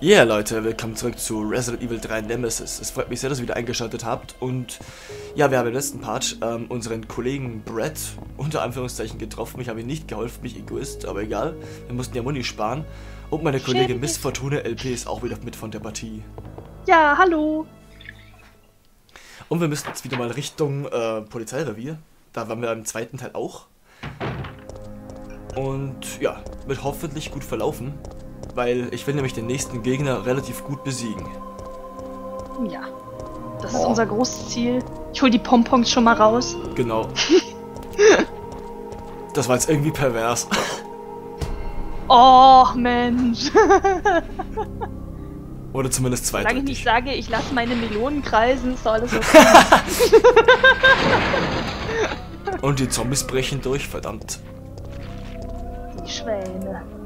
Yeah, Leute, willkommen zurück zu Resident Evil 3 Nemesis. Es freut mich sehr, dass ihr wieder eingeschaltet habt und ja, wir haben im letzten Part ähm, unseren Kollegen Brett unter Anführungszeichen getroffen. Ich habe ihm nicht geholfen, mich Egoist, aber egal. Wir mussten ja Muni sparen und meine Kollegin Miss Fortune LP ist auch wieder mit von der Partie. Ja, hallo. Und wir müssen jetzt wieder mal Richtung äh, Polizeirevier. Da waren wir im zweiten Teil auch. Und ja, wird hoffentlich gut verlaufen weil ich will nämlich den nächsten Gegner relativ gut besiegen. Ja, das ist oh. unser großes Ziel. Ich hol die Pompons schon mal raus. Genau. das war jetzt irgendwie pervers. Oh, Mensch. Oder zumindest zwei. Solange ich nicht sage, ich lasse meine Melonen kreisen, ist alles okay. Und die Zombies brechen durch, verdammt. Die Schwäne.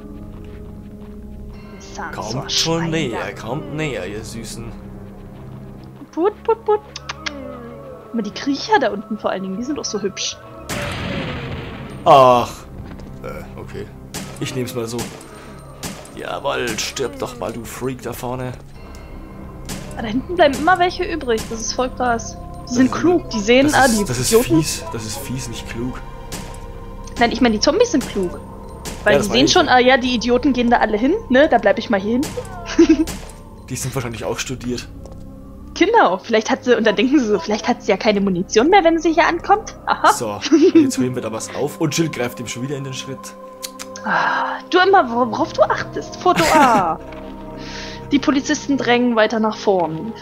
Kommt schon näher, kommt näher, ihr Süßen. Put, put, put. Aber die Kriecher da unten vor allen Dingen, die sind doch so hübsch. Ach. Äh, okay. Ich nehm's mal so. Jawoll, stirb doch mal, du Freak da vorne. Ah, da hinten bleiben immer welche übrig, das ist voll krass. Die sind klug, die sehen, das ah, die ist, Das ist fies, das ist fies, nicht klug. Nein, ich meine, die Zombies sind klug. Weil ja, die sehen schon, ah ja, die Idioten gehen da alle hin, ne? Da bleib ich mal hier hin. die sind wahrscheinlich auch studiert. Genau, vielleicht hat sie, und dann denken sie so, vielleicht hat sie ja keine Munition mehr, wenn sie hier ankommt. Aha. So, jetzt holen wir da was auf und Jill greift ihm schon wieder in den Schritt. Ah, du immer, worauf du achtest. Foto A. Die Polizisten drängen weiter nach vorn.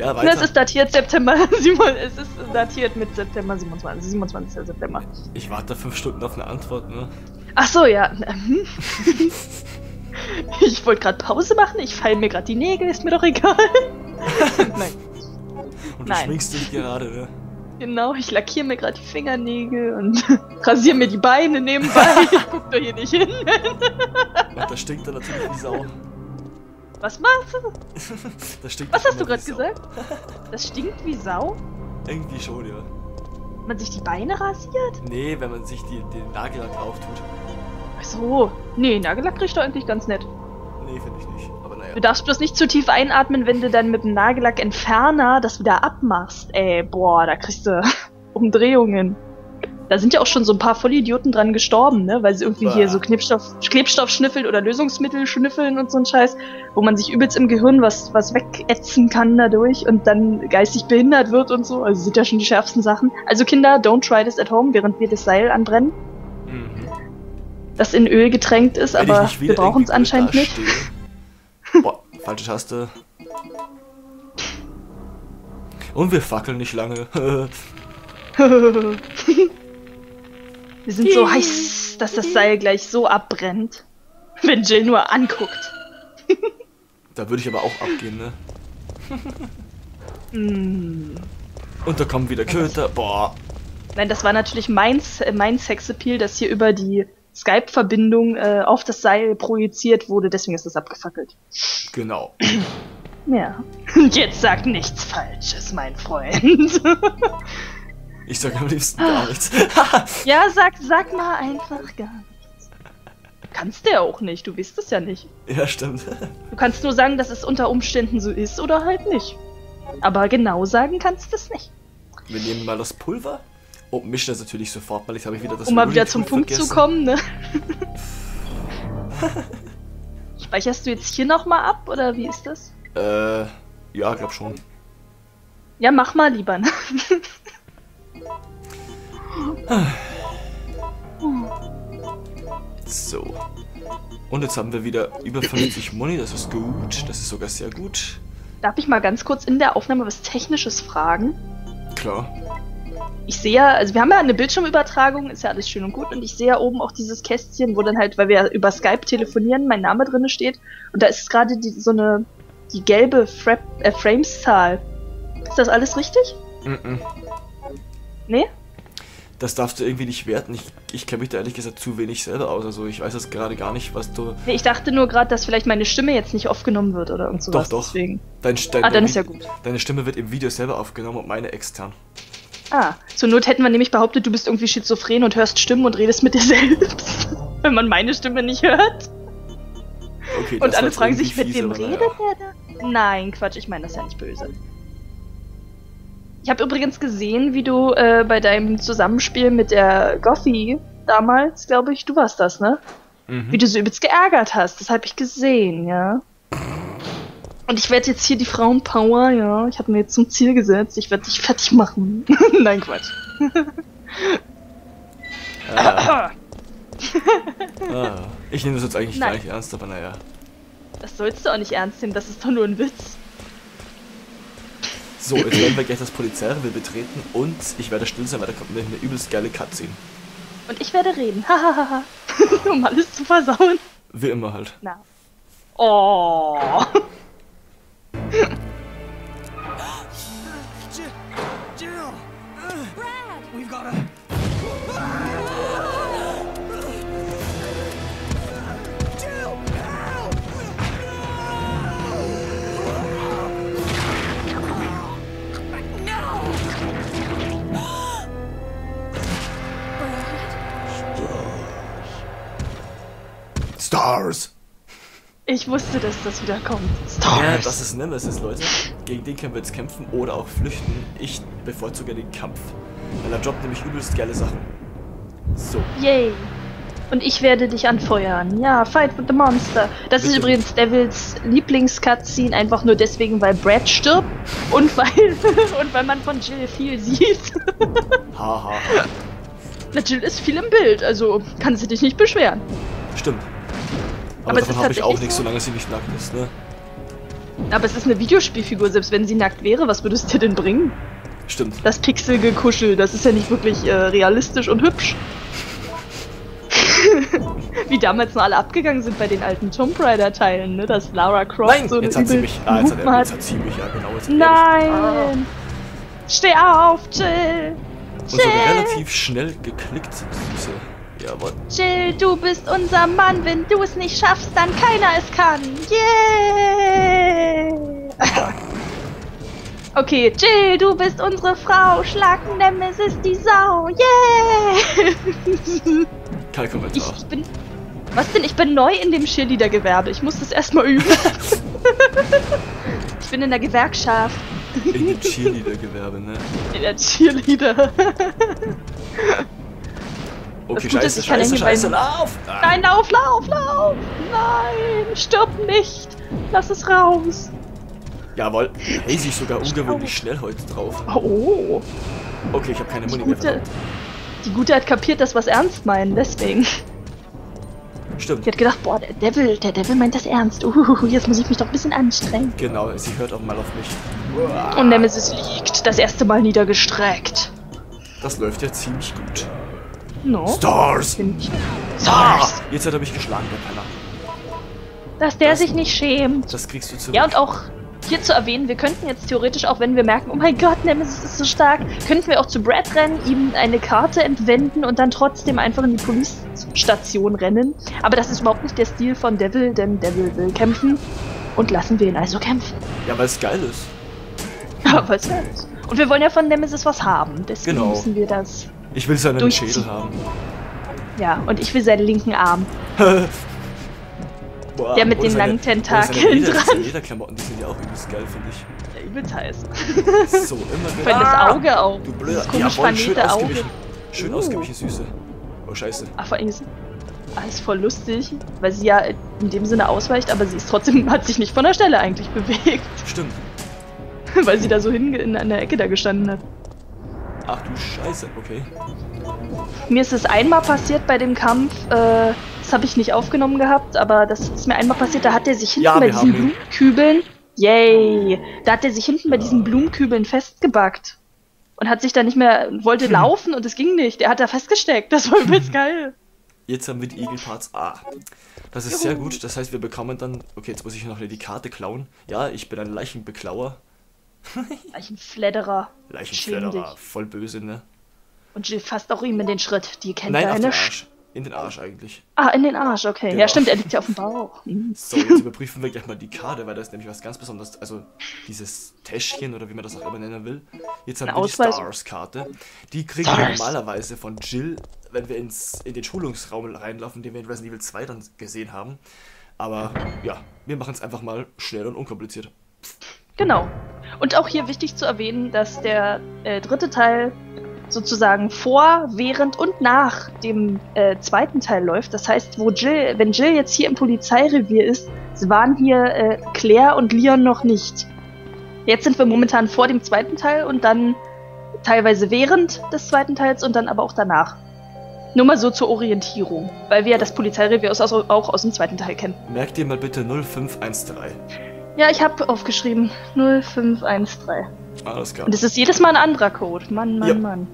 Ja, weiter. Es ist datiert September, es ist datiert mit September 27, 27. September. Ich warte fünf Stunden auf eine Antwort, ne? Ach so, ja. Mhm. ich wollte gerade Pause machen, ich feile mir gerade die Nägel, ist mir doch egal. Nein. Und du Nein. schminkst dich gerade, ne? Genau, ich lackiere mir gerade die Fingernägel und rasiere mir die Beine nebenbei. Ich guck doch hier nicht hin. und das stinkt dann natürlich wie Sau. Was machst du? das stinkt Was hast du gerade gesagt? Das stinkt wie Sau? Irgendwie schon, ja. Wenn man sich die Beine rasiert? Nee, wenn man sich die, den Nagellack drauf tut. Ach so. Nee, Nagellack riecht doch eigentlich ganz nett. Nee, finde ich nicht. Aber naja. Du darfst bloß nicht zu tief einatmen, wenn du dann mit dem Nagellack-Entferner das wieder abmachst. Ey, boah, da kriegst du Umdrehungen. Da sind ja auch schon so ein paar Vollidioten dran gestorben, ne? Weil sie irgendwie bah. hier so Klebstoff, Klebstoff schnüffeln oder Lösungsmittel schnüffeln und so ein Scheiß, wo man sich übelst im Gehirn was, was wegätzen kann dadurch und dann geistig behindert wird und so. Also sind ja schon die schärfsten Sachen. Also Kinder, don't try this at home, während wir das Seil anbrennen. Mhm. Das in Öl getränkt ist, Wenn aber wir brauchen es anscheinend nicht. Boah, falsche Taste. Und wir fackeln nicht lange. Wir sind so heiß, dass das Seil gleich so abbrennt. Wenn Jill nur anguckt. da würde ich aber auch abgehen, ne? mm. Und da kommen wieder Köter. Boah. Nein, das war natürlich mein, mein Sexappeal, das hier über die Skype-Verbindung äh, auf das Seil projiziert wurde. Deswegen ist das abgefackelt. Genau. Ja. Jetzt sag nichts Falsches, mein Freund. Ich sag am liebsten gar nichts. ja, sag, sag mal einfach gar nichts. Kannst du ja auch nicht, du weißt es ja nicht. Ja, stimmt. Du kannst nur sagen, dass es unter Umständen so ist oder halt nicht. Aber genau sagen kannst du es nicht. Wir nehmen mal das Pulver und mischen das natürlich sofort, weil ich habe wieder das Um mal wieder zum Punkt vergessen. zu kommen, ne? Speicherst du jetzt hier nochmal ab oder wie ist das? Äh, ja, glaub schon. Ja, mach mal lieber. Ne? So. Und jetzt haben wir wieder über 50 Money, das ist gut. Das ist sogar sehr gut. Darf ich mal ganz kurz in der Aufnahme was Technisches fragen? Klar. Ich sehe ja, also wir haben ja eine Bildschirmübertragung, ist ja alles schön und gut, und ich sehe ja oben auch dieses Kästchen, wo dann halt, weil wir über Skype telefonieren, mein Name drin steht. Und da ist gerade so eine, die gelbe Fra äh, Frames-Zahl. Ist das alles richtig? Mm, -mm. Nee? Das darfst du irgendwie nicht werten. Ich, ich kenne mich da ehrlich gesagt zu wenig selber aus. Also ich weiß jetzt gerade gar nicht, was du. Nee, ich dachte nur gerade, dass vielleicht meine Stimme jetzt nicht aufgenommen wird oder irgend sowas. Doch, doch. Deswegen. Dein, dein, ah, dann ist ja gut. Deine Stimme wird im Video selber aufgenommen und meine extern. Ah, zur Not hätten wir nämlich behauptet, du bist irgendwie schizophren und hörst Stimmen und redest mit dir selbst. Wenn man meine Stimme nicht hört. Okay, Und das alle war fragen sich, mit wem redet naja. der da? Nein, Quatsch, ich meine das ja nicht böse. Ich habe übrigens gesehen, wie du äh, bei deinem Zusammenspiel mit der Gothy damals, glaube ich, du warst das, ne? Mhm. Wie du so übelst geärgert hast. Das habe ich gesehen, ja. Und ich werde jetzt hier die Frauenpower, ja. Ich habe mir jetzt zum Ziel gesetzt, ich werde dich fertig machen. Nein, Quatsch. Ah, ah. Ich nehme das jetzt eigentlich gar Nein. nicht ernst, aber naja. Das sollst du auch nicht ernst nehmen, das ist doch nur ein Witz. So, jetzt werden wir gleich das Polizeirevier betreten und ich werde still sein, weil da kommt nämlich eine übelst geile Cutscene. Und ich werde reden. Hahaha. um alles zu versauen. Wie immer halt. Na. Oh. Stars! Ich wusste, dass das wieder kommt. Ja, Stars. das ist Nemesis, Leute. Gegen den können wir jetzt kämpfen oder auch flüchten. Ich bevorzuge den Kampf. Weil er droppt nämlich übelst geile Sachen. So. Yay. Und ich werde dich anfeuern. Ja, fight with the monster. Das ist Bitte. übrigens Devils Lieblings-Cutscene, einfach nur deswegen, weil Brad stirbt und weil, und weil man von Jill viel sieht. Haha. Na, Jill ist viel im Bild, also kannst du dich nicht beschweren. Stimmt. Aber, davon ist habe ich auch nichts, so- solange sie nicht nackt ist, ne? Aber es ist eine Videospielfigur, selbst wenn sie nackt wäre, was würdest du dir denn bringen? Stimmt. Das Pixelgekuschel, das ist ja nicht wirklich äh, realistisch und hübsch. Wie damals noch alle abgegangen sind bei den alten Tomb Raider Teilen, ne? Dass Lara Croft Nein! so eine Jetzt hat sie mich. Ah, jetzt hat, er, jetzt hat sie mich, ja genau. Nein! Steh auf, Jill! Und so relativ schnell geklickt. Süße. Jawohl. Jill, du bist unser Mann. Wenn du es nicht schaffst, dann keiner es kann. Yeah! Okay, Jill, du bist unsere Frau. Schlag Nemesis die Sau. Yeah! Kein Ich, Kommentar. ich bin. Was denn? Ich bin neu in dem Cheerleader-Gewerbe. Ich muss das erstmal üben. ich bin in der Gewerkschaft. In dem Cheerleader-Gewerbe, ne? In der Cheerleader. Okay, Gute ist, scheiße, ich kann scheiße, scheiße, lauf! Ah, Nein, lauf, lauf, lauf! Nein, stirb nicht! Lass es raus! Jawohl. Hey, sie ist sogar ungewöhnlich schnell heute drauf. Oh, Okay, ich habe keine Muni mehr. Gute, verdammt. die Gute hat kapiert, dass wir es ernst meinen, deswegen. Stimmt. Die hat gedacht, boah, der Devil, der Devil meint das ernst. Uh, jetzt muss ich mich doch ein bisschen anstrengen. Genau, sie hört auch mal auf mich. Und Nemesis liegt, das erste Mal niedergestreckt. Das läuft ja ziemlich gut. No? Stars! Ich. Ah, Stars! jetzt hat er mich geschlagen, der Penner. Dass der Das- sich nicht schämt. Das kriegst du zurück. Ja, und auch hier zu erwähnen, wir könnten jetzt theoretisch, auch wenn wir merken, oh mein Gott, Nemesis ist so stark, könnten wir auch zu Brad rennen, ihm eine Karte entwenden und dann trotzdem einfach in die Police-Station rennen. Aber das ist überhaupt nicht der Stil von Devil, denn Devil will kämpfen. Und lassen wir ihn also kämpfen. Ja, weil es geil ist. Aber es ist. Und wir wollen ja von Nemesis was haben, deswegen Genau. müssen wir das. Ich will seinen Durchziehen. Schädel haben. Ja, und ich will seinen linken Arm. Boah, Der mit den seine- langen Tentakeln Leder- dran. Seine Lederklamotten, die sind ja auch übelst geil, finde Ja, übelst heiß. ich. So, immer Vor wieder. allem das Auge auch. Du blöder. Dieses komisch Jawohl, schön Auge. ausgewichen. Schön Uh. ausgewichen, Süße. Oh, scheiße. Ach, vor allem ist alles voll lustig, weil sie ja in dem Sinne ausweicht, aber sie ist trotzdem, hat sich nicht von der Stelle eigentlich bewegt, Stimmt. weil sie da so hinge in, an der Ecke da gestanden hat. Ach du Scheiße, okay. Mir ist es einmal passiert bei dem Kampf, äh, das habe ich nicht aufgenommen gehabt, aber das ist mir einmal passiert, da hat er sich hinten Ja, bei diesen. Blumenkübeln, yay, da hat er sich hinten bei diesen Blumenkübeln festgebackt. Und hat sich da nicht mehr, wollte Hm. laufen und es ging nicht. Er hat da festgesteckt. Das war übelst geil. Jetzt haben wir die Eagle-Parts A. Das ist sehr gut, das heißt, wir bekommen dann... Okay, jetzt muss ich noch die Karte klauen. Ja, ich bin ein Leichenbeklauer. Leichenfledderer, dich. voll böse, ne? Und Jill fasst auch ihm in den Schritt. Die kennt Nein, auf deine den Sch Arsch. In den Arsch eigentlich. Ah, in den Arsch, okay. Genau. Ja, stimmt, er liegt ja auf dem Bauch. So, jetzt überprüfen wir gleich mal die Karte, weil das ist nämlich was ganz Besonderes. Also dieses Täschchen oder wie man das auch immer nennen will. Jetzt haben Ein wir Ausweis. die Stars-Karte. Die kriegen wir Stars. normalerweise von Jill, wenn wir ins, in den Schulungsraum reinlaufen, den wir in Resident Evil 2 dann gesehen haben. Aber ja, wir machen es einfach mal schnell und unkompliziert. Genau. Und auch hier wichtig zu erwähnen, dass der äh, dritte Teil sozusagen vor, während und nach dem äh, zweiten Teil läuft. Das heißt, wo Jill, wenn Jill jetzt hier im Polizeirevier ist, waren hier äh, Claire und Leon noch nicht. Jetzt sind wir momentan vor dem zweiten Teil und dann teilweise während des zweiten Teils und dann aber auch danach. Nur mal so zur Orientierung, weil wir ja das Polizeirevier aus, auch aus dem zweiten Teil kennen. Merkt ihr mal bitte 0513. Ja, ich habe aufgeschrieben 0513. Alles klar. Und es ist jedes Mal ein anderer Code. Mann, Mann, Ja. Mann.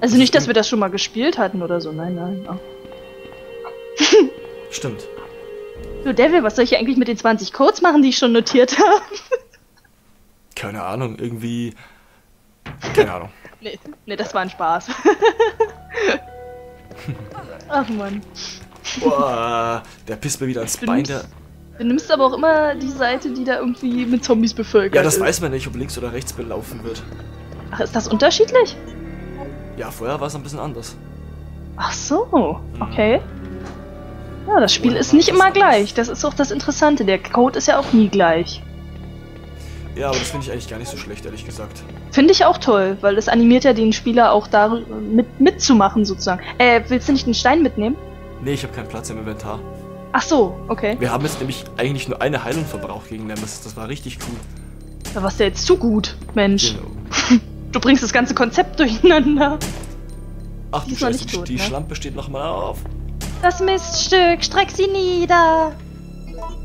Also nicht, dass wir das schon mal gespielt hatten oder so. Nein, nein. Oh. Stimmt. Du Devil, was soll ich eigentlich mit den 20 Codes machen, die ich schon notiert habe? Keine Ahnung, irgendwie. Keine Ahnung. nee, nee, das war ein Spaß. Ach man. Boah, der pisst mir wieder ans Bein. Der, Du nimmst aber auch immer die Seite, die da irgendwie mit Zombies bevölkert ja, das ist. weiß man nicht, ob links oder rechts belaufen wird. Ach, ist das unterschiedlich? Ja, vorher war es ein bisschen anders. Ach so, okay. Ja, das Spiel Oder ist nicht immer gleich. Das ist auch das Interessante. Der Code ist ja auch nie gleich. Ja, aber das finde ich eigentlich gar nicht so schlecht, ehrlich gesagt. Finde ich auch toll, weil es animiert ja den Spieler auch da mit, mitzumachen sozusagen. Äh, willst du nicht einen Stein mitnehmen? Nee, ich habe keinen Platz im Inventar. Ach so, okay. Wir haben jetzt nämlich eigentlich nur eine Heilung verbraucht gegen Nemesis. Das war richtig cool. Da warst du jetzt zu gut, Mensch. Genau. Du bringst das ganze Konzept durcheinander. Ach Die Scheiße, nicht tot, die ne? Schlampe steht nochmal auf. Das Miststück, streck sie nieder.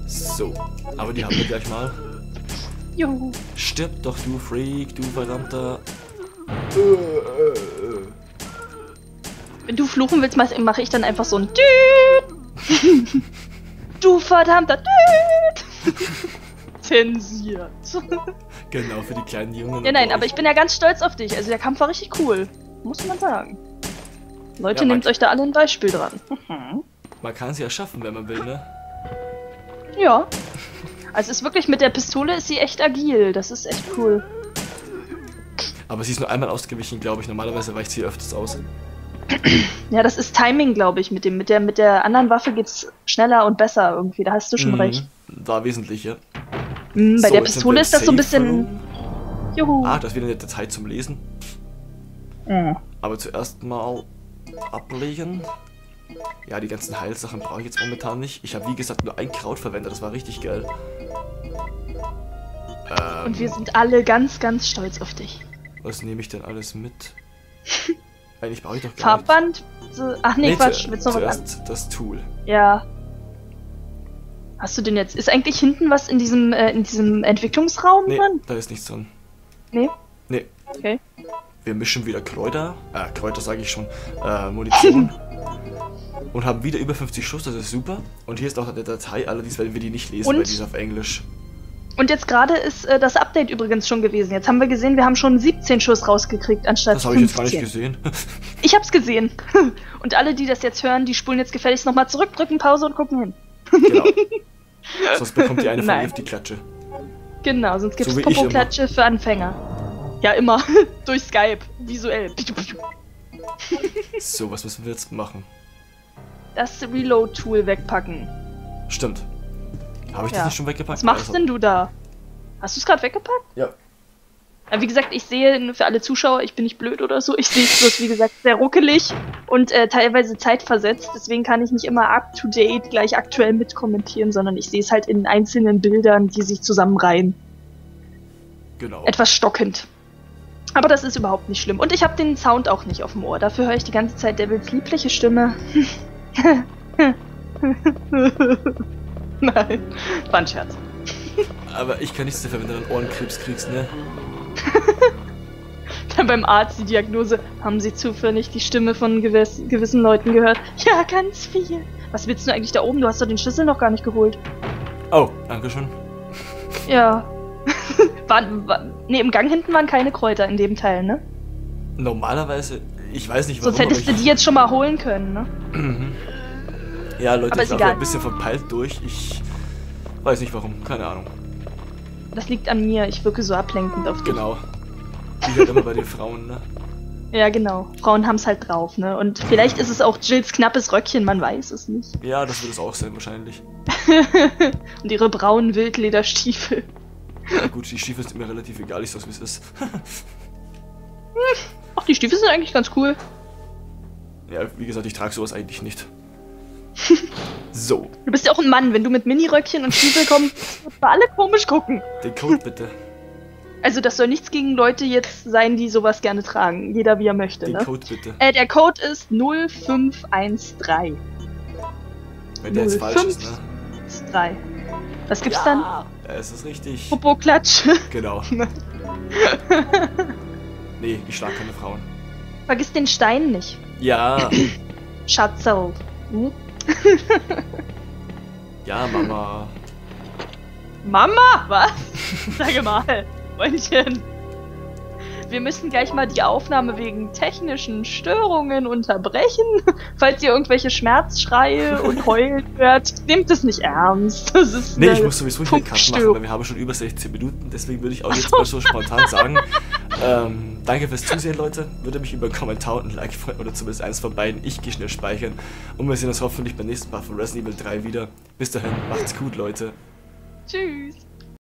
So, aber die haben wir gleich mal. Juhu. Stirb doch, du Freak, du verdammter. Wenn du fluchen willst, mach- mache ich dann einfach so ein. Du verdammter Düt. Zensiert. Genau, für die kleinen Jungen. Ja, nein, aber ich bin ja ganz stolz auf dich. Also der Kampf war richtig cool. Muss man sagen. Leute, Ja, nehmt euch da alle ein Beispiel dran. Mhm. Man kann sie ja schaffen, wenn man will, ne? Ja. Also es ist wirklich mit der Pistole ist sie echt agil. Das ist echt cool. Aber sie ist nur einmal ausgewichen, glaube ich. Normalerweise weicht sie öfters aus. Ja, das ist Timing, glaube ich. Mit dem, mit der, mit der anderen Waffe geht's schneller und besser irgendwie. Da hast du schon Mhm, recht. War wesentlich, ja. Mhm, bei So, der Pistole ist das so ein bisschen. verloren. Juhu. Ah, das ist wieder eine Datei zum Lesen. Mhm. Aber zuerst mal ablegen. Ja, die ganzen Heilsachen brauche ich jetzt momentan nicht. Ich habe, wie gesagt, nur ein Kraut verwendet. Das war richtig geil. Ähm, Und wir sind alle ganz, ganz stolz auf dich. was nehme ich denn alles mit? Eigentlich brauche ich doch gar nicht. Farbband? So- Ach nee, Quatsch. Willst du noch was das Tool. Ja. Hast du denn jetzt? Ist eigentlich hinten was in diesem, äh, in diesem Entwicklungsraum Nee, drin? da ist nichts drin. Nee? Nee. Okay. Wir mischen wieder Kräuter, äh, Kräuter sage ich schon, äh, Munition. und haben wieder über 50 Schuss, das ist super. Und hier ist auch eine Datei, allerdings werden wir die nicht lesen, Und? weil die ist auf Englisch. Und jetzt gerade ist äh, das Update übrigens schon gewesen. Jetzt haben wir gesehen, wir haben schon 17 Schuss rausgekriegt anstatt Das habe ich jetzt gar 15. nicht gesehen. Ich hab's gesehen. Und alle, die das jetzt hören, die spulen jetzt gefälligst nochmal zurück, drücken Pause und gucken hin. genau. Sonst bekommt ihr eine von auf die Klatsche. Genau, sonst gibt's So Popo-Klatsche für Anfänger. Ja, immer. Durch Skype. Visuell. So, was müssen wir jetzt machen? Das Reload-Tool wegpacken. Stimmt. Habe ich Ja. das nicht schon weggepackt? Was machst Also- denn du da? Hast du es gerade weggepackt? Ja. Ja, wie gesagt, ich sehe für alle Zuschauer, ich bin nicht blöd oder so. Ich sehe es bloß, wie gesagt, sehr ruckelig und äh, teilweise zeitversetzt. Deswegen kann ich nicht immer up to date gleich aktuell mitkommentieren, sondern ich sehe es halt in einzelnen Bildern, die sich zusammenreihen. Genau. Etwas stockend. Aber das ist überhaupt nicht schlimm. Und ich habe den Sound auch nicht auf dem Ohr. Dafür höre ich die ganze Zeit Devils liebliche Stimme. Nein, war ein Scherz. Aber ich kann nichts dafür, wenn du dann Ohrenkrebs kriegst, ne? Dann beim Arzt die Diagnose, haben Sie zufällig die Stimme von gewiss, gewissen Leuten gehört? Ja, ganz viel. Was willst du eigentlich da oben? Du hast doch den Schlüssel noch gar nicht geholt. Oh, danke schön. Ja. waren, war, nee, im Gang hinten waren keine Kräuter in dem Teil, ne? Normalerweise Ich weiß nicht warum. Sonst hättest du die jetzt schon mal holen können, ne? ich, Ja, Leute, aber ich laufe ein bisschen verpeilt durch. Ich weiß nicht warum. Keine Ahnung. Das liegt an mir, ich wirke so ablenkend auf dich. Genau. Wie halt immer bei den Frauen, ne? Ja, genau. Frauen haben's halt drauf, ne? Und vielleicht ist es auch Jills knappes Röckchen, man weiß es nicht. Ja, das wird es auch sein, wahrscheinlich. Und ihre braunen Wildlederstiefel. Ja, gut, die Stiefel sind mir relativ egal, ich sag's wie es ist. Ach, die Stiefel sind eigentlich ganz cool. ja, wie gesagt, ich trage sowas eigentlich nicht. So, Du bist ja auch ein Mann, wenn du mit Miniröckchen und Stiefel kommst, wird wir alle komisch gucken. den Code bitte. Also das soll nichts gegen Leute jetzt sein, die sowas gerne tragen. Jeder wie er möchte, Den ne? Code bitte. Äh, der Code ist 0513. Wenn der jetzt falsch ist, 05. ne? 3. Was gibt's dann? Ja, es ist richtig. Popo-Klatsch. Genau. Nee, ich schlag keine Frauen. Vergiss den Stein nicht. Ja, Schatzel. Hm? ja, Mama. Mama, was? Sage mal, Freundchen. Wir müssen gleich mal die Aufnahme wegen technischen Störungen unterbrechen. Falls ihr irgendwelche Schmerzschreie und Heulen hört, nehmt es nicht ernst. Das ist Nee, ich muss sowieso hier einen Cut machen, weil wir haben schon über 16 Minuten. Deswegen würde ich auch jetzt mal so spontan sagen. Ähm, danke fürs Zusehen, Leute. Würde mich über einen Kommentar und ein Like freuen oder zumindest eins von beiden. Ich gehe schnell speichern. Und wir sehen uns hoffentlich beim nächsten Part von Resident Evil 3 wieder. Bis dahin, macht's gut, Leute. Tschüss.